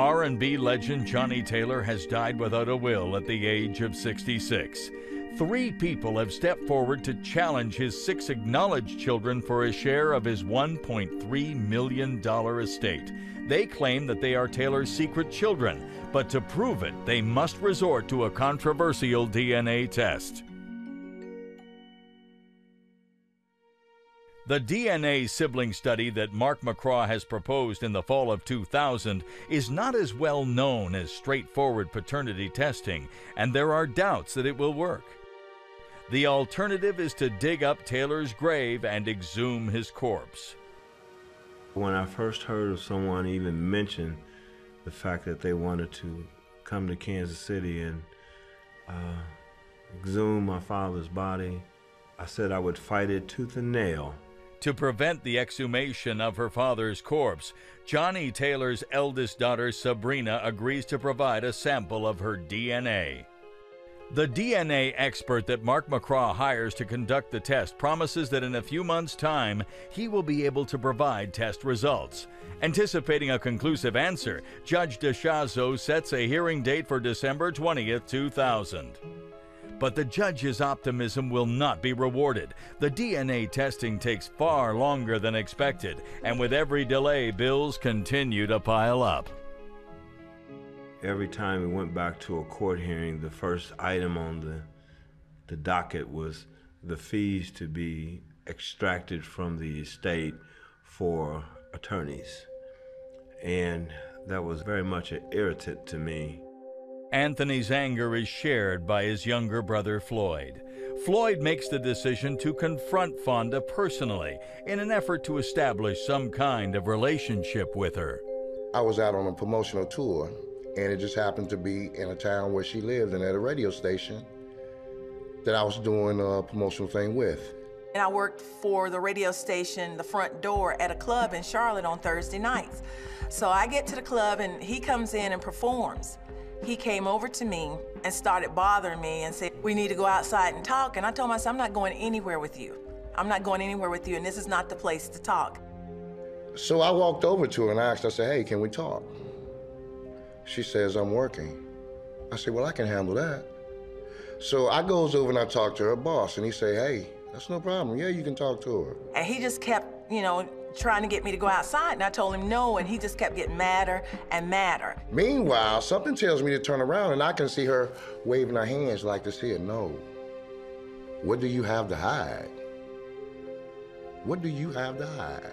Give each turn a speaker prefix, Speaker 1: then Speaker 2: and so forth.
Speaker 1: R&B legend Johnnie Taylor has died without a will at the age of 66. Three people have stepped forward to challenge his six acknowledged children for a share of his $1.3 million estate. They claim that they are Taylor's secret children, but to prove it, they must resort to a controversial DNA test. The DNA sibling study that Mark McCraw has proposed in the fall of 2000 is not as well known as straightforward paternity testing, and there are doubts that it will work. The alternative is to dig up Taylor's grave and exhume his corpse.
Speaker 2: When I first heard of someone even mention the fact that they wanted to come to Kansas City and uh, exhume my father's body, I said I would fight it tooth and nail.
Speaker 1: To prevent the exhumation of her father's corpse, Johnnie Taylor's eldest daughter Sabrina agrees to provide a sample of her DNA. The DNA expert that Mark McCraw hires to conduct the test promises that in a few months' time, he will be able to provide test results. Anticipating a conclusive answer, Judge DeShazo sets a hearing date for December 20th, 2000. But the judge's optimism will not be rewarded. The DNA testing takes far longer than expected, and with every delay, bills continue to pile up.
Speaker 2: Every time we went back to a court hearing, the first item on the, the docket was the fees to be extracted from the estate for attorneys. And that was very much an irritant to me.
Speaker 1: Anthony's anger is shared by his younger brother Floyd. Floyd makes the decision to confront Fonda personally in an effort to establish some kind of relationship with her.
Speaker 3: I was out on a promotional tour, and it just happened to be in a town where she lived and at a radio station that I was doing a promotional thing with.
Speaker 4: And I worked for the radio station, the front door at a club in Charlotte on Thursday nights. So I get to the club and he comes in and performs he came over to me and started bothering me and said, we need to go outside and talk. And I told myself, I'm not going anywhere with you. I'm not going anywhere with you, and this is not the place to talk.
Speaker 3: So I walked over to her and I asked, I said, hey, can we talk? She says, I'm working. I said, well, I can handle that. So I goes over and I talk to her boss, and he say, hey, that's no problem. Yeah, you can talk to her.
Speaker 4: And he just kept, you know, trying to get me to go outside, and I told him no, and he just kept getting madder and madder.
Speaker 3: Meanwhile, something tells me to turn around, and I can see her waving her hands like this here. No. What do you have to hide? What do you have to hide?